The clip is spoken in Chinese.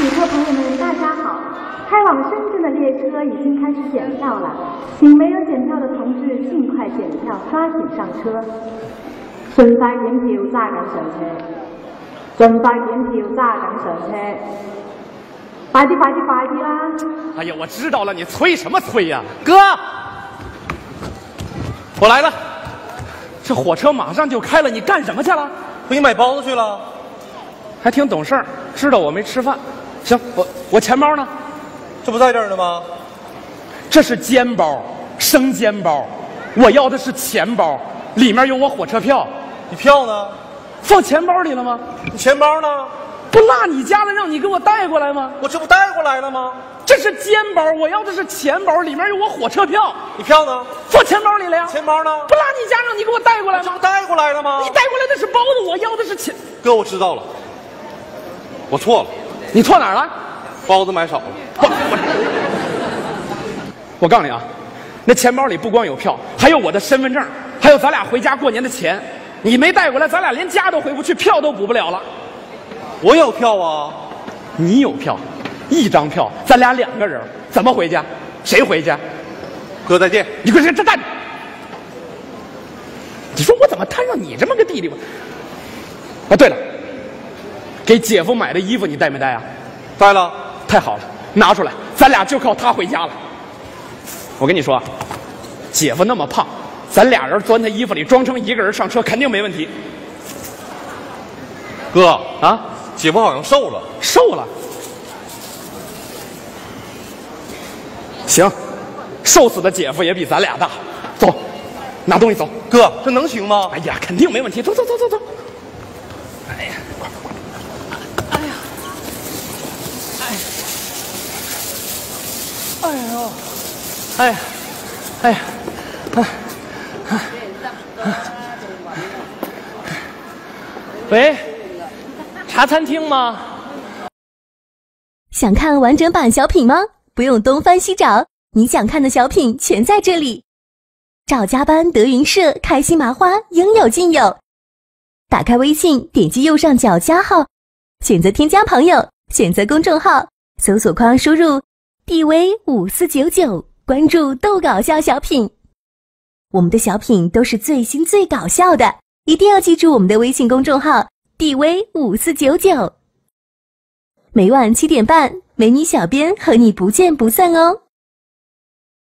旅客朋友们，大家好！开往深圳的列车已经开始检票了，请没有检票的同志尽快检票，抓紧上车。顺快检票，抓紧上车。顺快检票，抓紧上车。快点，快点，快点啦！哎呀，我知道了，你催什么催呀，哥？我来了，这火车马上就开了，你干什么去了？回去买包子去了，还挺懂事儿，知道我没吃饭。行，我我钱包呢？这不在这儿呢吗？这是肩包，生煎包。我要的是钱包，里面有我火车票。你票呢？放钱包里了吗？你钱包呢？不落你家了，让你给我带过来吗？我这不带过来了吗？这是肩包，我要的是钱包，里面有我火车票。你票呢？放钱包里了呀。钱包呢？不落你家，让你给我带过来吗？这不带过来了吗？你带过来的是包子，我要的是钱。哥，我知道了，我错了，你错哪儿了？包子买少了。我我告诉你啊，那钱包里不光有票，还有我的身份证，还有咱俩回家过年的钱。你没带过来，咱俩连家都回不去，票都补不了了。我有票啊，你有票，一张票，咱俩两个人，怎么回家？谁回家？哥再见。你快这这站着！你说我怎么摊上你这么个弟弟？我啊，对了，给姐夫买的衣服你带没带啊？带了，太好了，拿出来，咱俩就靠他回家了。我跟你说，姐夫那么胖，咱俩人钻他衣服里装成一个人上车，肯定没问题哥，啊！姐夫好像瘦了。瘦了，行，瘦死的姐夫也比咱俩大。走，拿东西走。哥，这能行吗？哎呀，肯定没问题。走走走走走。哎呦，哎呀，哎呀，哎！哎喂，茶餐厅吗？想看完整版小品吗？不用东翻西找，你想看的小品全在这里。赵家班、德云社、开心麻花，应有尽有。打开微信，点击右上角加号，选择添加朋友，选择公众号，搜索框输入 “dv 五四九九”，关注逗搞笑小品。我们的小品都是最新最搞笑的，一定要记住我们的微信公众号 “dv 五四九九”。每晚七点半，美女小编和你不见不散哦。